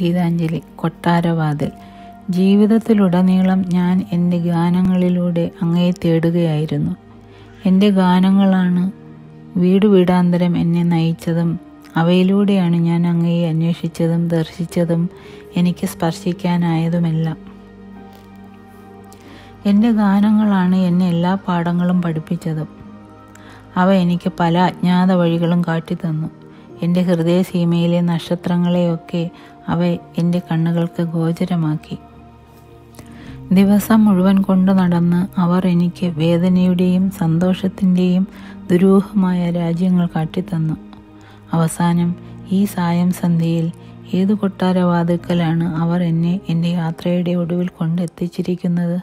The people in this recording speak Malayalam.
ഗീതാഞ്ജലി കൊട്ടാരവാതിൽ. ജീവിതത്തിലുടനീളം ഞാൻ എന്റെ ഗാനങ്ങളിലൂടെ അങ്ങയെ തേടുകയായിരുന്നു. എന്റെ ഗാനങ്ങളാണ് വീട് വീടാന്തരം എന്നെ നയിച്ചതും അവയിലൂടെയാണ് ഞാൻ അങ്ങയെ അന്വേഷിച്ചതും ദർശിച്ചതും എനിക്ക് സ്പർശിക്കാനായതുമെല്ലാം. എന്റെ ഗാനങ്ങളാണ് എന്നെ എല്ലാ പാഠങ്ങളും പഠിപ്പിച്ചതും. അവ എനിക്ക് പല അജ്ഞാത വഴികളും കാട്ടിത്തന്നു. എന്റെ ഹൃദയസീമയിലെ നക്ഷത്രങ്ങളെയൊക്കെ അവ എന്റെ കണ്ണുകൾക്ക് ഗോചരമാക്കി. ദിവസം മുഴുവൻ കൊണ്ട് നടന്ന് അവർ എനിക്ക് വേദനയുടെയും സന്തോഷത്തിന്റെയും ദുരൂഹമായ രാജ്യങ്ങൾ കാട്ടിത്തന്നു. അവസാനം ഈ സായം സന്ധ്യയിൽ ഏതു കൊട്ടാരവാതുക്കലാണ് അവർ എന്നെ എന്റെ യാത്രയുടെ ഒടുവിൽ കൊണ്ടെത്തിച്ചിരിക്കുന്നത്